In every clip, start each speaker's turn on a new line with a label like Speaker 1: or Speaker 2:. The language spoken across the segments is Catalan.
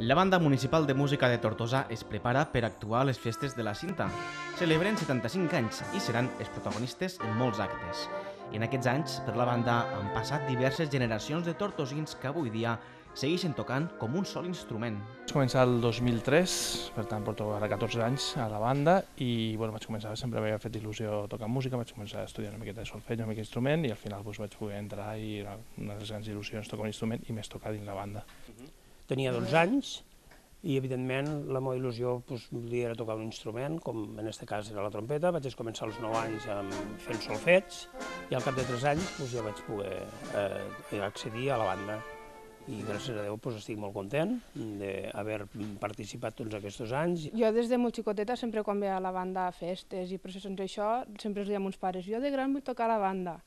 Speaker 1: La Banda Municipal de Música de Tortosa es prepara per actuar a les festes de la Cinta. Celebren 75 anys i seran els protagonistes en molts actes. En aquests anys, per la banda, han passat diverses generacions de tortosins que avui dia segueixen tocant com un sol instrument.
Speaker 2: Vaig començar el 2003, per tant porto ara 14 anys a la banda i bueno, vaig començar, sempre m'havia fet il·lusió tocar música, vaig començar a estudiar una miqueta de solfeig, una mica d'instrument i al final doncs, vaig poder entrar i era una de les grans il·lusions tocar un instrument i més tocar dins la banda.
Speaker 3: Tenia 12 anys i, evidentment, la meva il·lusió doncs, volia era tocar un instrument, com en aquest cas era la trompeta. Vaig començar als 9 anys amb, fent solfeig i al cap de 3 anys doncs, ja vaig poder eh, accedir a la banda. I gràcies a Déu doncs, estic molt content d'haver participat tots aquests anys.
Speaker 4: Jo des de molt xicoteta, sempre quan ve a la banda a festes i processons i això, sempre els diem a uns pares, jo de gran vull tocar la banda.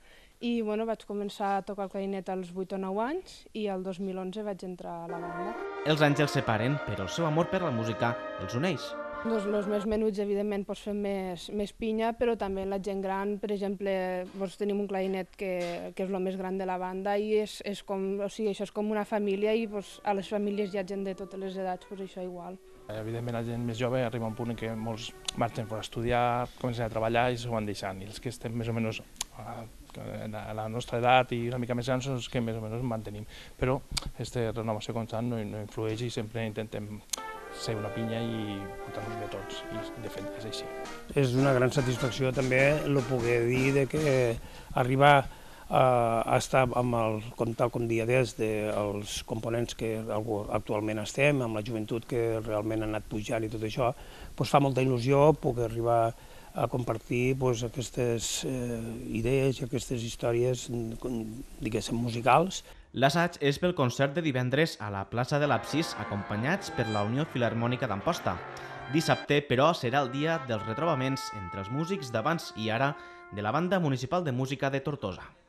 Speaker 4: I bueno, vaig començar a tocar el clarinet als 8 o 9 anys i el 2011 vaig entrar a la banda.
Speaker 1: Els anys els separen, però el seu amor per la música els uneix.
Speaker 4: Doncs els més menuts, evidentment, doncs fem més, més pinya, però també la gent gran, per exemple, doncs tenim un clarinet que, que és el més gran de la banda i és, és com, o sigui, això és com una família i doncs, a les famílies hi ha gent de totes les edats, doncs això igual.
Speaker 2: Evidentment, la gent més jove arriba a un punt en què molts marxen a estudiar, comencen a treballar i s'ho van deixant. I els que estem més o menys a la nostra edat i una mica més grans són els que més o menys mantenim. Però aquesta renovació constant no, no influeix i sempre intentem ser una pinya i portar-nos bé tots, i de fet és així.
Speaker 3: És una gran satisfacció també el poder dir de que arribar a estar amb el, com tal com dia des dels components que actualment estem, amb la joventut que realment ha anat pujant i tot això, doncs fa molta il·lusió poder arribar a compartir doncs, aquestes eh, idees i aquestes històries, diguéssim, musicals.
Speaker 1: L'assaig és pel concert de divendres a la plaça de l'Absis, acompanyats per la Unió Filarmònica d'Amposta. Dissabte, però, serà el dia dels retrobaments entre els músics d'abans i ara de la Banda Municipal de Música de Tortosa.